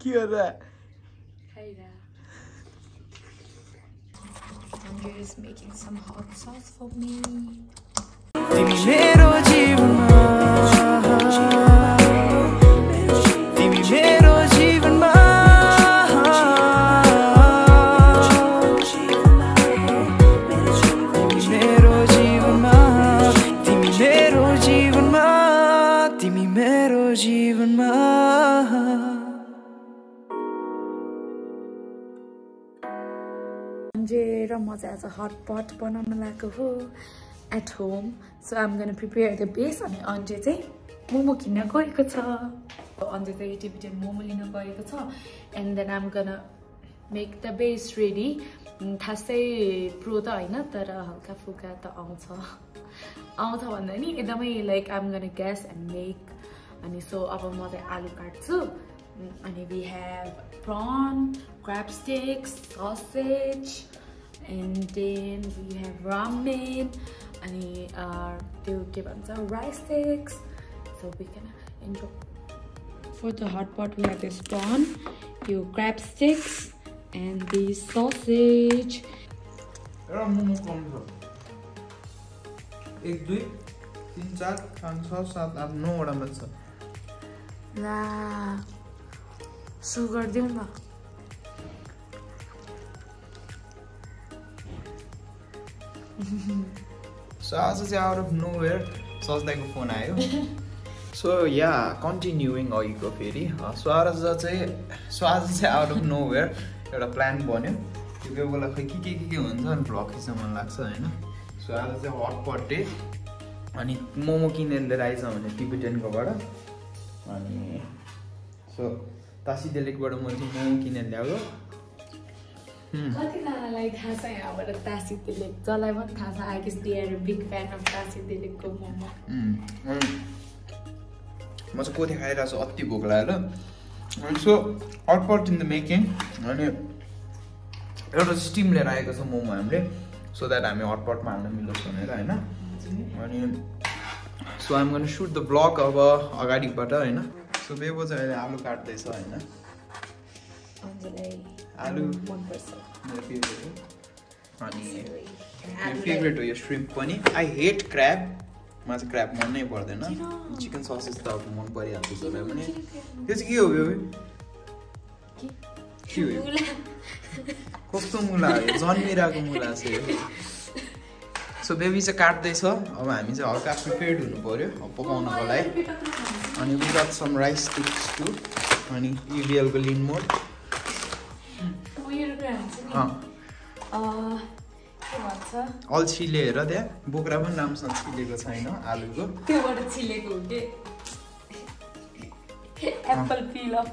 के हो र Andrea is making some hot sauce for me. आज हट पट बनाउन लागेको हो at home so I'm gonna prepare the base अनि अन्जे चाहिँ मोमो किन्न गएको छ। अन्जे चाहिँ टिबिटियन मोमो लिन गएको छ। And then I'm gonna make the base ready खासै प्रो त होइन तर हल्का फुल्का त आउँछ। आउँछ भन्दा नि एकदमै like I'm gonna gas and make अनि सो अब म चाहिँ आलु काट्छु। अनि we have prawn crab sticks, sausage, and then we have ramen. And uh, they'll give us some rice sticks. So we can enjoy. For the hot pot we have this prawn your crab sticks and the sausage. এরা মোমো কম so आज चाहिँ out of know where सजदाको phone आयो। So yeah continuing अघिको फेरि so आज चाहिँ so आज चाहिँ आउट अफ नो वेयर एउटा प्लान बन्यो। त्यो कोही बेला खै के के के के हुन्छ अनि भ्लग खिच्न मन लाग्छ होइन? सो आज चाहिँ हट पट डे अनि मोमो किनेर लिएर आइज भने टिबिटेनकोबाट अनि सो तासी डेलिकबाट म चाहिँ मोमो किनेर ल्याएको. कतिजनालाई थाहा छ यहाँबाट तासी दिलिप? जसलाई पनि थाहा छ I guess they are big fan of Tashi दिलिपको momo. Um, अनि म चाहिँ पोथे खाइरहेको छु अति भोक लागेर so hotpot in the making अनि एउटा स्टिम लिएर आएको छ मोमो हामीले सो द्याट हामी हटपटमा हाल्न मिलोस् भनेर होइन? अनि सो आइम गर्न सुट द ब्लग अब अगाडिबाट होइन? सो बेबो चाहिँ अहिले आलु काट्दैछ होइन? आलु मनपर्छ मेरो फेभरेट हो अनि मेरो फेभरेट हो यो श्रिम्प पनि आई हेट क्र्याब मलाई चाहिँ क्र्याब मन पर्दैन चिकन ससेस त अब मन परिहाल्छ जसलाई पनि त्यो चाहिँ के हो यो के हो? कस्तो मुला हो यो जन्मिरहेको मुला छ यो सो बेबी चाहिँ काट्दैछ अब हामी चाहिँ हल्का प्रिपेयर्ड हुनु पऱ्यो पकाउनको लागि अनि we got some rice sticks too अनि युरियलको लिन मोड खान्छ नि अँ अँ, के भन्छ? अल्छी लिएर त्यहाँ बोक्रा पनि राम्रोसँग छिलेको छैन आलुको। त्योबाट छिलेको हो कि? एप्पल पिल अफ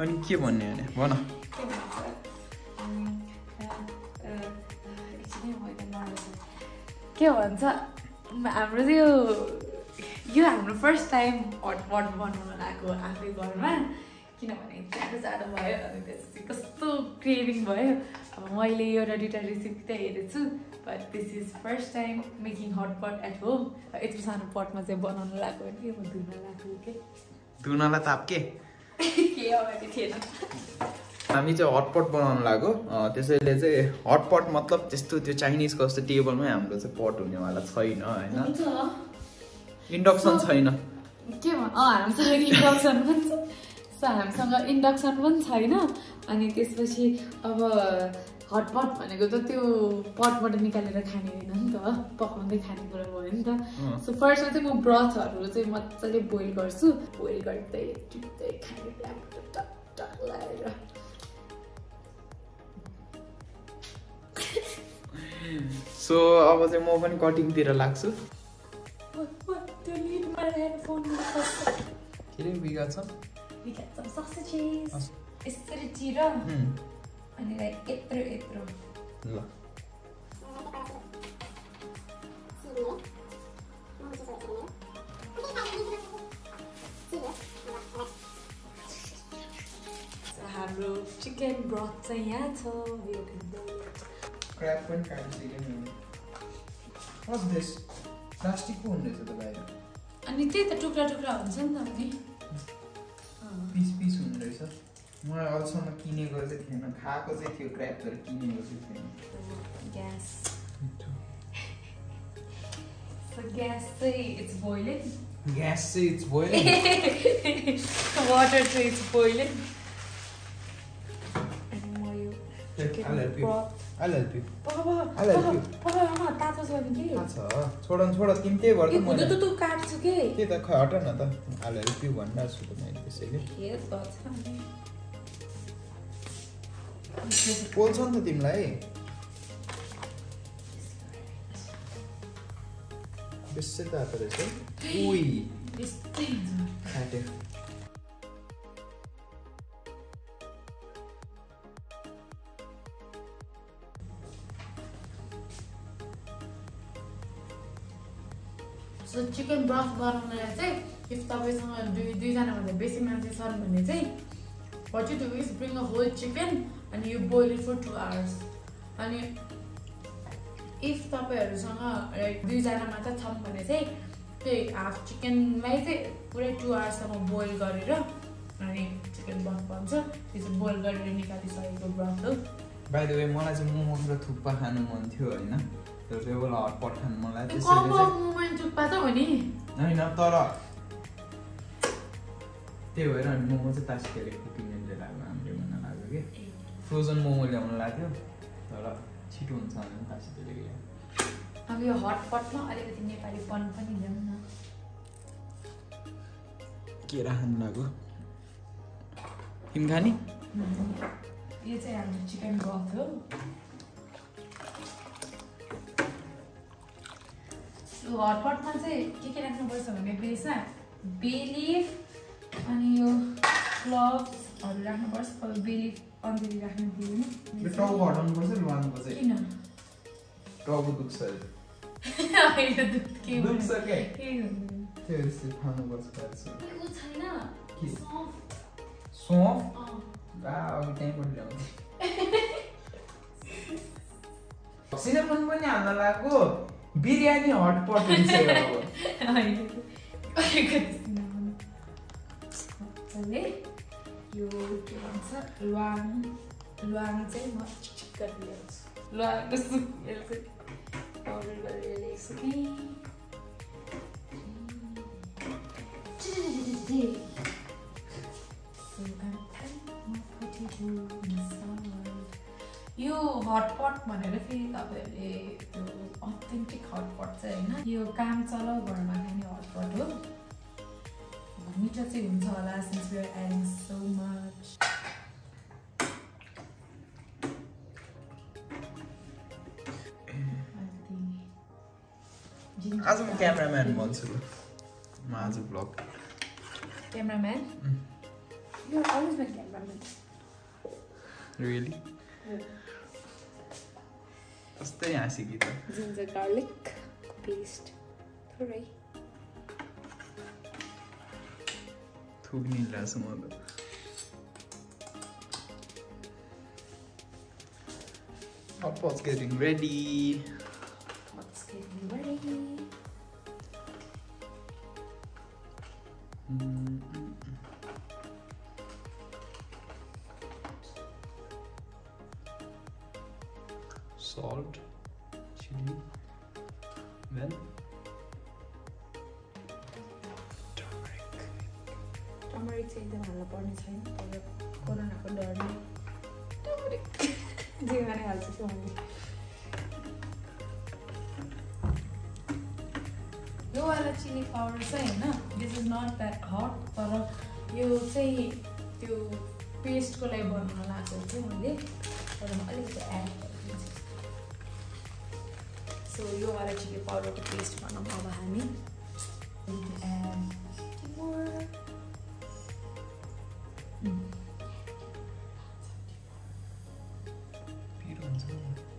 अनि के भन्ने भने भन। के भन्छ? हाम्रो त्यो यो हाम्रो फर्स्ट टाइम हटपट बनाउन लागेको आफै घरमा। किनभने जाडो जाडो भयो अनि त्यसपछि कस्तो क्रेभिङ भयो अब मैले एउटा दुइटा रेसिपी त हेरेको छु but this is first time making hotpot at home यत्रो सानो पटमा चाहिँ बनाउनु लाग्यो भने म धुन लाग्यो के? धुनलाई ताप के? के अगाडि थिएन। हामी चाहिँ हटपट बनाउनु लाग्यो अँ, त्यसैले चाहिँ हटपट मतलब त्यस्तो त्यो चाइनिजको जस्तो टेबलमै हाम्रो चाहिँ पट हुनेवाला छैन होइन? हुन्छ। इन्डक्सन छैन। के भन् अँ हामीसँग इन्डक्सन पनि सो हामीसँग इन्डक्सन पनि छैन। अनि त्यसपछि अब हटपट भनेको त त्यो पटबाट निकालेर खाने होइन नि त पकाउँदै खाने कुरा भयो नि। त। सो फर्स्टमा चाहिँ म ब्रथहरू चाहिँ मजाले बोइल गर्छु। बोइल गर्दै टिप्दै खाने त्यहाँबाट टक टक लगाएर सो अब चाहिँ म पनि कटिङतिर लाग्छु। के अरे बिगा छ We get some sausages. यसरी चिर अनि यत्रो यत्रो ल So, हाम्रो चिकन ब्रथ चाहिँ यहाँ छ यो क्र्याप पनि काटिसक्यो What's this? प्लास्टिकको हुँदैछ त बाहिर अनि त्यही त टुक्रा टुक्रा हुन्छ नि त अनि पिस पिस हुँदैछ मलाई अहिलेसम्म किनेको चाहिँ थिएन खाएको चाहिँ थियो क्र्यापहरू किनेको चाहिँ थिएन। ग्यास। gas चाहिँ it's boiling. ग्यास चाहिँ इट्स बोइलिङ Water चाहिँ it's boiling. यो I'll help you. I'll help you. छोड न छोड तिमी त्यही भएर त मैले त तँ काट्छु के? के त खै हट न त I'll help you भनिरहेको छु त मैले त्यसैले। पोल्छ नि त तिमीलाई बेसी तातो रहेछ है उही। काट्यो सो चिकन ब्रथ बनाउनलाई चाहिँ इफ तपाईँसँग दुई दुईजनाभन्दा बेसी मान्छे छन् भने चाहिँ what you do is bring a whole chicken अनि you boil it for two hours अनि इफ तपाईँहरूसँग लाइक दुईजना मात्र छन् भने चाहिँ त्यही हाफ चिकनलाई चाहिँ पुरै टु आवर्ससम्म बोइल गरेर अनि चिकन ब्रथ बन्छ त्यो चाहिँ बोइल गरेर निकालिसकेको ब्रथ हो। बाई द वे मलाई चाहिँ मोमो र थुक्पा खानु मन थियो होइन। त्यो चाहिँ बेला हटपट खानु मन लाग्यो त्यसरी कम्बो चाहिँ। थुक्पा त हो नि होइन तर त्यही भएर अनि मोमो चाहिँ तास खेले कुकिङले लाग्यो हामीले भन्न लाग्यो कि। फ्रोजन मोमो ल्याउनु लाग्यो तर छिटो हुन्छ भने तासी त्यसले ल्यायो। अब यो हटपटमा अलिकति नेपालीपन पनि ल्याउँ न के राख्नु लाग्यो तिमी खाने यो चाहिँ हाम्रो चिकन ब्रथ हो। यो हटपटमा चाहिँ के के राख्नुपर्छ भने बेसमा बेलिफ अनि यो क्लभ्सहरू राख्नुपर्छ अब बेलिफ अन्तखेरि राख्नु किन? टाउको दुख्छ। सिनेमन पनि हाल्न लाग्यो बिरयानी हटपट हुन्छ यो ल्वाङ चाहिँ म. यो हटपट भनेर फेरि तपाईँहरूले त्यो अथेन्टिक हटपट चाहिँ होइन यो काम चलाउ घरमा खाने हटपट हो मिठो चाहिँ हुन्छ होला since we are adding so much आज म क्यामराम्यान बन्छु म आज ब्लग क्यामराम्यान यो अलवेज माई क्यामराम्यान रियली कस्तै हाँसी कि त जिन्जर गार्लिक पेस्ट थोरै थुक्ने रहेछ म त Hotpot's getting ready. त्यो पेस्टको लागि बनाउन लगाएको थियो मैले तर म अलिकति एड गरिदिन्छु। सो यो वाला चिली पाउडरको पेस्ट बनाउँ अब हामी।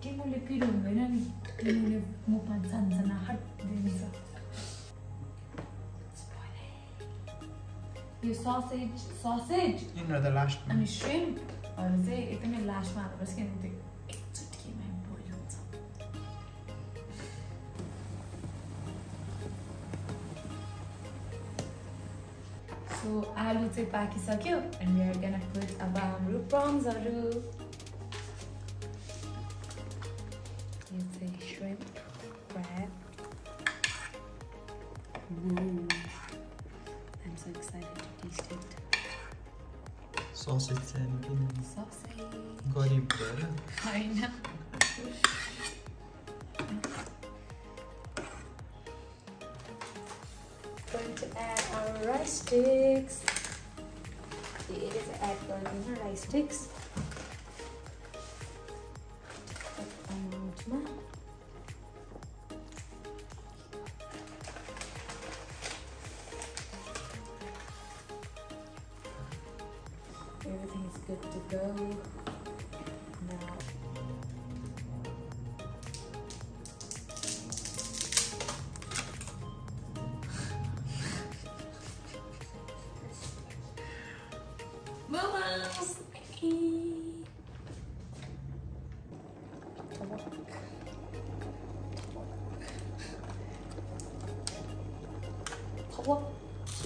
टिमुले पिरो हुँदैन नि। टिमुले मुखमा झन्झना हट यो ससेज ससेज त लास्ट अनि श्रिम्पहरू चाहिँ एकदमै लास्टमा हाल्नुपर्छ किनभने त्यो एकचुटकीमा बोइल हुन्छ। सो आलु चाहिँ पाकिसक्यो अनि we are gonna put अब हाम्रो प्रम्सहरू यो चाहिँ shrimp, Sausage and benim. Sausage. Garip böyle. Aynen. Going to add our rice sticks. It is add our rice sticks. Vamos!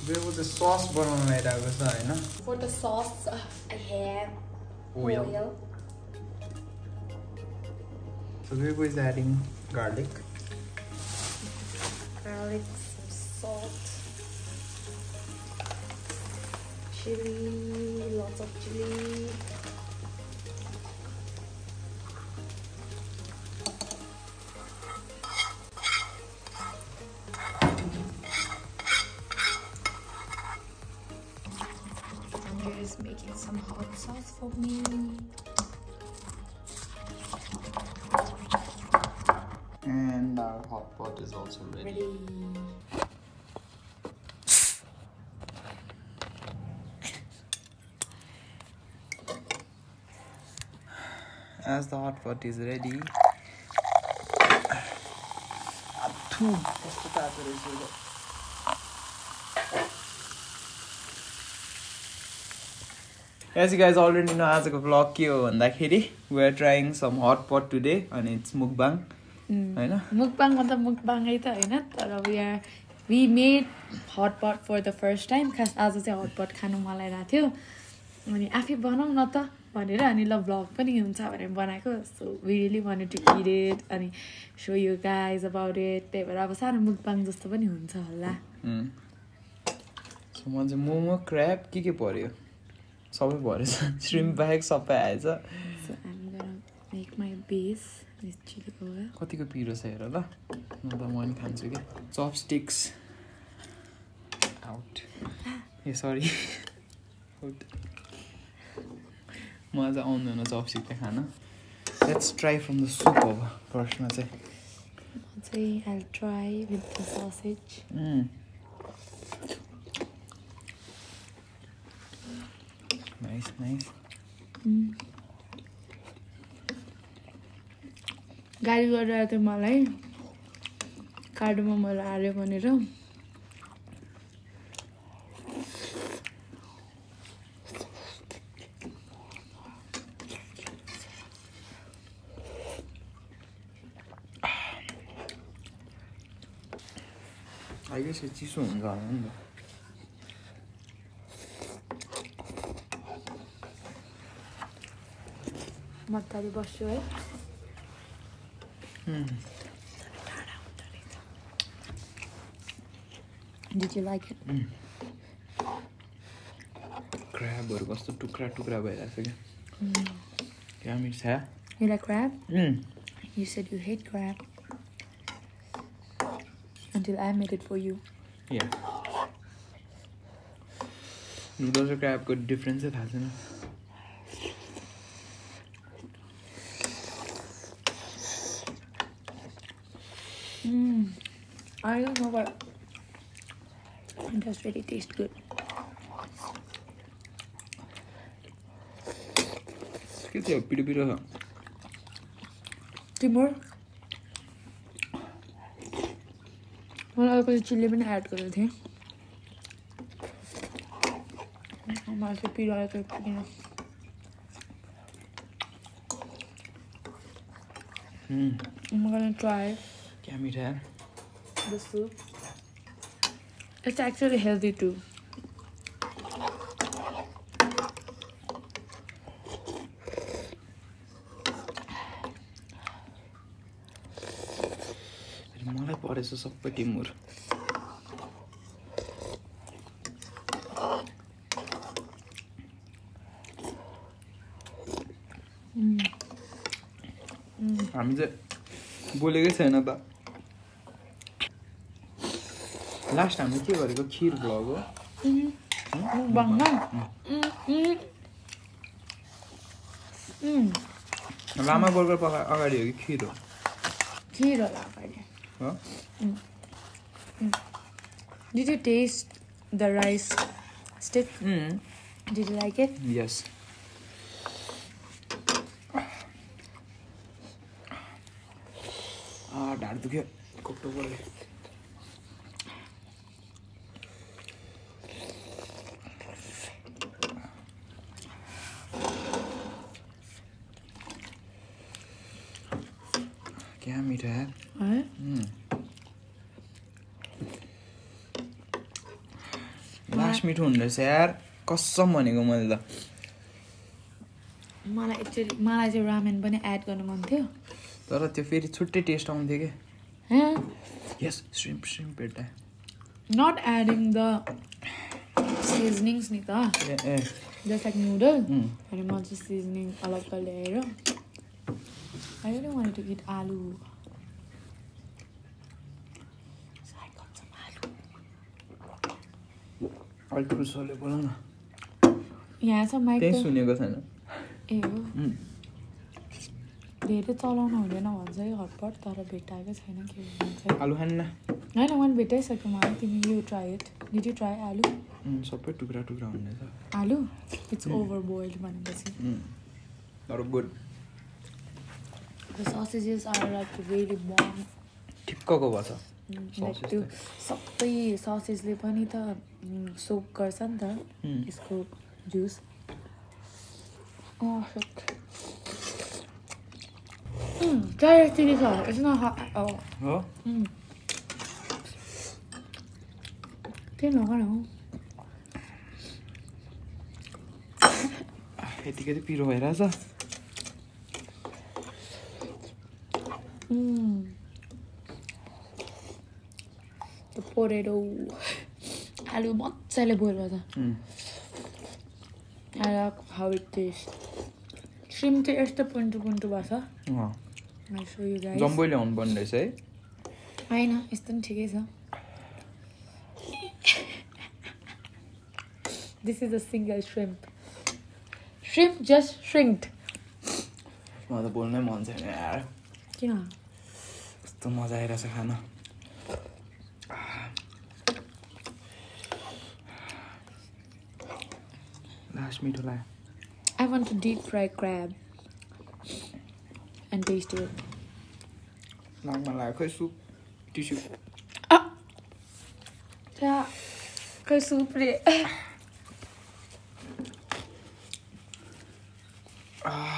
सबैको चाहिँ सस बनाउनु लगाइरहेको छ होइन For the sauce, uh, I have oil oil. So Vivo is adding garlic. garlic, Of chili. Is making some hot sauce for me. And our hot pot is also ready. Ready. As the hot pot is ready. कस्तो तातो रहेछ you guys already know, आजको vlog के हो भन्दाखेरि we are trying some hot pot today and it's mukbang होइन mukbang मतलब मुकबाङै त होइन तर we are we made hot pot for the first time खास आज चाहिँ हट पट खानु मलाई रहेको थियो। अनि आफै बनाऊ न त भनेर अनि ल भ्लग पनि हुन्छ भनेर बनाएको so we really want to eat it अनि so you guys about it त्यही भएर अब सानो मुकबाङ जस्तो पनि हुन्छ होला। मोमो क्र्याब के के पऱ्यो सबै परेछ श्रिम बाहेक सबै आएछ. कतिको पिरो छ हेर ल। म त म पनि खान्छु कि। Chopsticks out a sorry out मलाई चाहिँ आउँदैन चपस्टिक चाहिँ खान let's try from the soup अब फर्स्टमा चाहिँ म ट्राई विथ द ससेज. गाडी गरेर थियो मलाई कार्डमा मलाई हाल्यो भनेर I guess यो चिसो हुन्छ होला नि त मत्तारी बस्छु है Hmm. Did you like it? क्र्याबहरू कस्तो टुक्रा टुक्रा भइरहेको छ क्या क्या मिठो You like crab? छ You said you hate crab. Until I made it for you. Yeah noodles र क्र्याबको डिफ्रेन्सै थाहा छैन Mm. I don't know what. It does really taste good. के थियो पिरो पिरो छ Timur? मलाई अर्को चिल्ली पनि एड गरेको थिएँ मलाई चाहिँ पिरो आएको किन Hmm. I'm gonna try क्या मिठा the soup. It's actually healthy too. परेछ सबै टिमुर हामी चाहिँ बोलेकै छैन त लास्ट हामीले के गरेको? खिर भ्लग हो. लामा बर्गर पका अगाडि हो कि खिर हो? खिर होला अगाडि। हो Did you taste the rice stick? Did you like it? यस ढाड दुख्यो कोक्टो पऱ्यो क्या मिठो Last मिठो हुँदो रहेछ यार कसम भनेको मैले त मलाई एक्चुली मलाई चाहिँ रामेन पनि एड गर्नु मन थियो। तर त्यो फेरि छुट्टै टेस्ट आउँथ्यो कि? यस श्रिम्प श्रिम्प पेटा नट एडिङ द सिजनिङ्स नि त जस्ट लाइक नुडल अनि म चाहिँ सिजनिङ अलग ल्याएर I really wanted to eat आलु So I got some आलु अलिक ठुल्सोले बोल न। यहाँ छ माइक त्यही त। सुनेको छैन। ए हो। धेरै चलाउनु हुँदैन भन्छ है हटपट तर भेटाएको छैन के भन्छ है। आलु खान्न होइन मैले भेटाइसक्यो मलाई तिमी you try it did you try आलु? सबै टुक्रा टुक्रा हुनेछ आलु? इट्स ओभर बोइल्ड भनेपछि। तर good the sausages are like really burn ठिक्कको भएछ लाइक त्यो। सबै ससेजले पनि त सोप गर्छ नि त उम्, यसको जुस चाय यति छ त्यही नगर हौ यतिकै त पिरो भइरहेछ पोरेरो आलु मजाले boil like how it tastes. Shrimp चाहिँ यस्तो पुन्टु पुन्टु भएको छ अँ. जम्बो ल्याउनु पर्ने रहेछ है होइन यस्तो पनि ठिकै छ This is a single shrimp. Shrimp just shrinked. मलाई त बोल्नै मन छैन यार किन कस्तो मजा आइरहेछ खान asked me to laugh. I want to deep fry crab and taste it. Nak mà lại khơi soup. Tissue. Ah. Yeah. Khơi soup đi. Ah.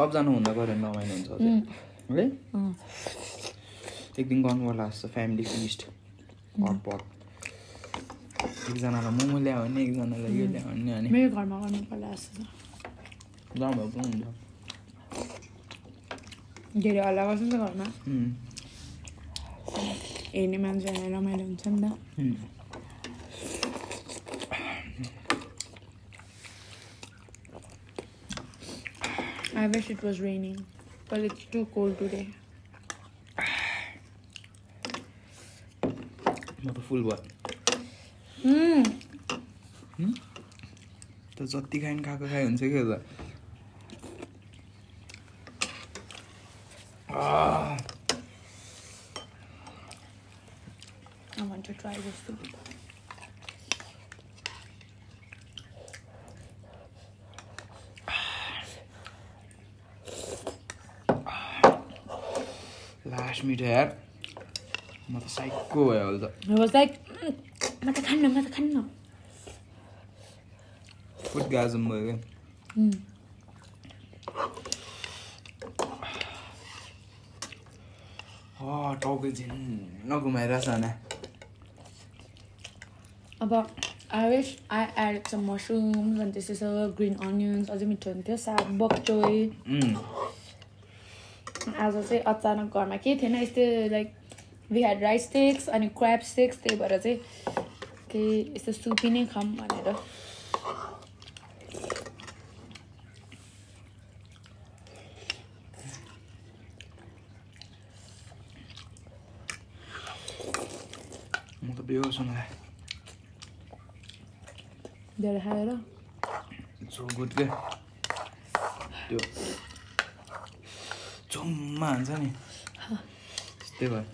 सबजना हुँदा भने रमाइलो हुन्छ। है? अँ। एक दिन गर्नुपर्ला जस्तो फ्यामिली फिस्ट हटपट। एकजनालाई मोमो ल्यायो भने एकजनालाई यो ल्यायो भने अनि मेरो घरमा गर्नु पर्ला जस्तो छ। जहाँ भए पनि हुन्छ। धेरै हल्ला गर्छ नि त घरमा। हेर्ने मान्छेहरूलाई रमाइलो हुन्छ नि त। I wish it was raining, but it's too cold today. म त फुल भयो Mm. त जति खायो नि खाएको खाइ हुन्छ क्या त आह, I want to try this too. मिठो यार म त साइको भयो अहिले त। I was like, "Mm, म त खान्न म त खान्न। फुड गाजम भयो क्या. टाउको झिन्न घुमाइरहेछ भने। अब I wish I add some mushrooms अनि त्यसै ग्रिन अनियन्स अझै मिठो हुन्थ्यो साग बक्चोइ आज चाहिँ अचानक घरमा केही थिएन। यस्तै like we had rice sticks अनि क्र्याब स्टिक्स त्यही भएर चाहिँ केही यस्तो सुपी नै खाऊँ भनेर। म त बेहोस हुन लाग्यो। धेरै खाएर सो गुड के? त्यो चुम्मा हान्छ नि। त्यस्तै भयो।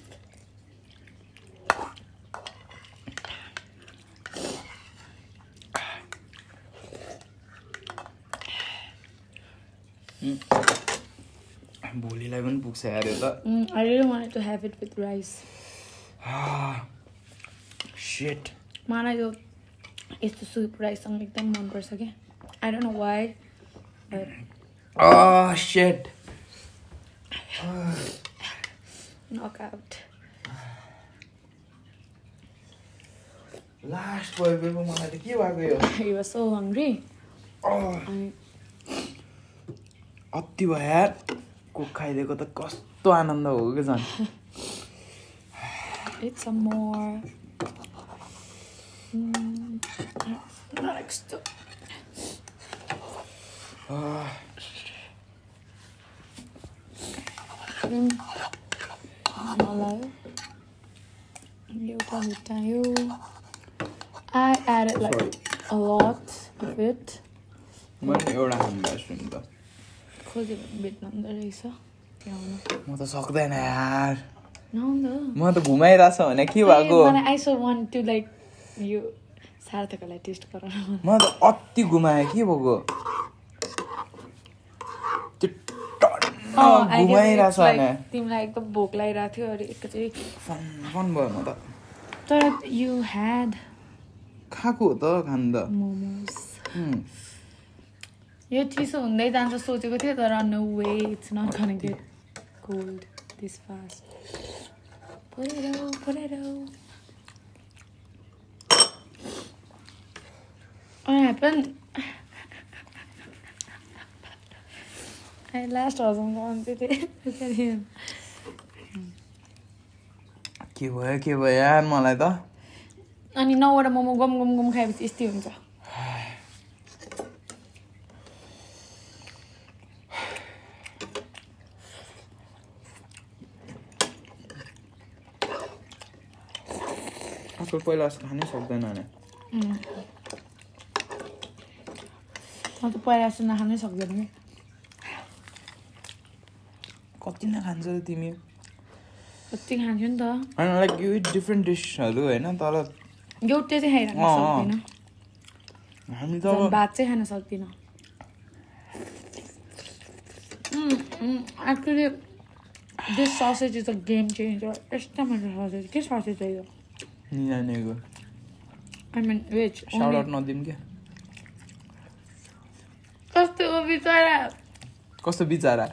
भोलिलाई पनि पुग्छ यो त। To have it with rice set मलाई यो यस्तो सुप राइससँग एकदम मनपर्छ क्या। I don't know why set knockout last भयो बेलको मलाई त के भएको यो यु वाज सो हङ्ग्री अति भयो यार कुक खाइदिएको त कस्तो आनन्द हो कि झन् इट्स सम मोर नेक्स्ट मलाई एउटा भिटायो I add like a lot of it. मैले एउटा त खोजेर भेट्नु हुँदो रहेछ म त सक्दैन यार म त घुमाइरहेछ भने के भएको I so want to like यो सार्थकहरूलाई टेस्ट गराउनु म त अति घुमाएँ के भएको त्यो टन्न घुमाइरहेछ तिमीलाई एकदम भोक लागिरहेको थियो अरे एकैचोटि फन भयो म त तर यु ह्याड खाएको हो त खानु त मोमोज यो चिसो हुँदै जान्छ सोचेको थियो तर no way it's not gonna get cold this fast at him. के भयो के भयो यार मलाई त अनि नौवटा मोमो गम गम गम खाएपछि यस्तै हुन्छ। आजकल पहिला जस्तो खानै सक्दैन भने म त पहिला जस्तो नखानै सक्दैन कि कति नै खान्छ त तिमी। कति खान्छु नि त। होइन लाइक यो डिफ्रेन्ट डिसहरू होइन तर एउटै चाहिँ खाइरहन। सक्दिनँ। हामी त भात चाहिँ खान सक्दिनँ। Actually this sausage is a game changer यस्तो मेरो ससेज के ससेज हो यो? आई मिन वेज साउट आउट नदिउँ क्या कस्तो बिचरा? कस्तो बिचरा?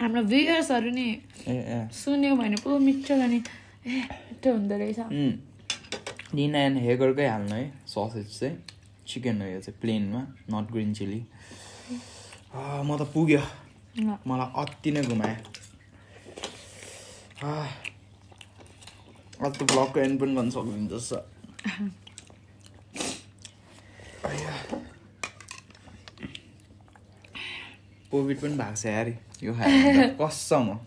हाम्रो भ्युयर्सहरू नि सुन्यो भने पो मिठो भने ए मिठो हुँदो रहेछ। निनायन हेगरकै हाल्नु है ससेज चाहिँ। चिकन हो यो चाहिँ प्लेनमा नट ग्रिन चिली म त पुग्यो। मलाई अति नै घुमायो। आज त ब्लगको एन्ड पनि गर्न सक्दैन जस्तो आया। कोभिड पनि भएको छ यार। यो खाएर कसम हो।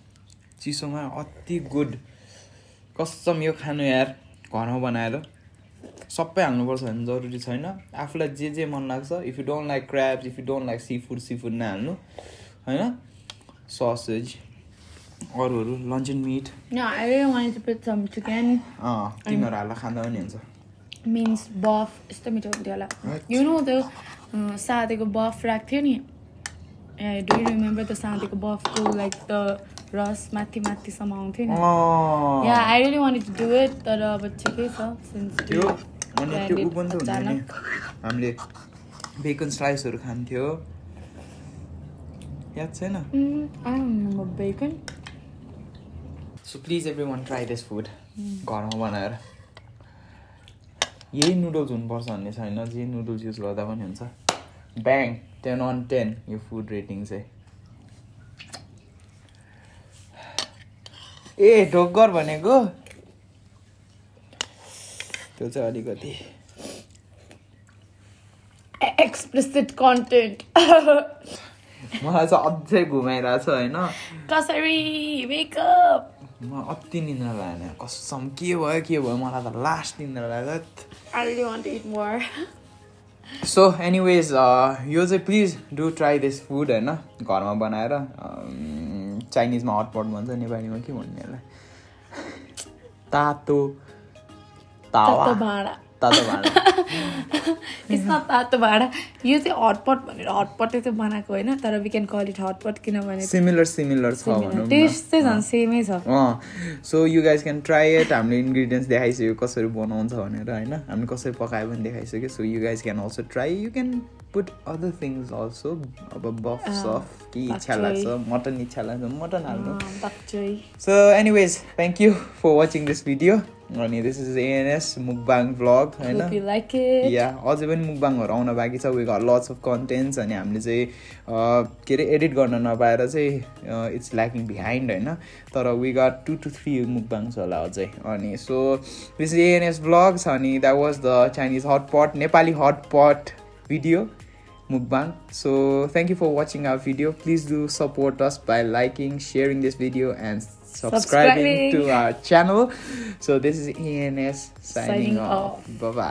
चिसोमा अति गुड। कसम यो खानु यार। घरमा बनाएर। सबै हाल्नुपर्छ भने जरुरी छैन। आफूलाई जे जे मन लाग्छ if you don't like crabs if you don't like seafood seafood नहाल्नु होइन? ससेज अरूहरू लन्च एन्ड मिट तिनीहरू हालेर खाँदा पनि हुन्छ। Means buff यस्तो मिठो हुन्थ्यो होला. यु नो त्यो साथीको बफ राख्थ्यो नि? डु यु रिमेम्बर द साथीको बफको लाइक द रस माथि माथिसम्म आउँथ्यो नि yeah I really wanted to do it तर अब ठिकै छ सिन्स त्यो अनि त्यो ऊ पनि त हुन्छ नि हामीले बेकन स्लाइसहरू खान्थ्यो। याद छैन? Bacon so please everyone try this food घरमा बनाएर। यही नुडल्स हुनुपर्छ भन्ने छैन। जे नुडल्स युज गर्दा पनि हुन्छ। ब्याङ टेन अन टेन यो फुड रेटिङ चाहिँ ए ढोकर भनेको त्यो चाहिँ अलिकति। एक्सप्लिसिट कन्टेन्ट मलाई चाहिँ अझै घुमाइरहेको छ होइन? कसरी? मेकअप म अति निन्द्रा लागेन। कसम के भयो के भयो? मलाई त लास्ट निन्द्रा लाग्यो सो एनिवेज यो चाहिँ please do try this food होइन घरमा बनाएर चाइनिजमा हटपट भन्छ नेपालीमा के भन्ने यसलाई तातो तावा तातो भाँडा भाँडा यसमा तातो भाँडा यो चाहिँ हटपट भनेर हटपटले चाहिँ बनाएको होइन तर we can call it hotpot किनभने सिमिलर सिमिलर छ टेस्ट चाहिँ झन् सेमै छ। So you guys can try it हामीले इन्ग्रिडियन्ट्स देखाइसक्यो कसरी बनाउँछ भनेर होइन? हामीले कसरी पकायो भने देखाइसक्यो। So you guys can also try you can put other things also अब बफ सफ के इच्छा। लाग्छ। मटन इच्छा लाग्छ। मटन हाल्नु। So anyways thank you for watching this video अनि this is ANS mukbang vlog होइन. या अझै पनि मुकबाङहरू आउन बाँकी छ. वी घट लट्स अफ कन्टेन्ट्स अनि हामीले चाहिँ के अरे एडिट गर्न नपाएर चाहिँ इट्स ल्याकिङ बिहाइन्ड होइन? तर we got two two three mukbangs होला अझै। अनि सो दिस एएनएस भ्लग्स अनि that was the Chinese hotpot Nepali hotpot video mukbang. So thank you for watching our video. Please do support us by liking sharing this video and subscribing, Subscribing. to our channel so this is ens signing, Signing off off. bye bye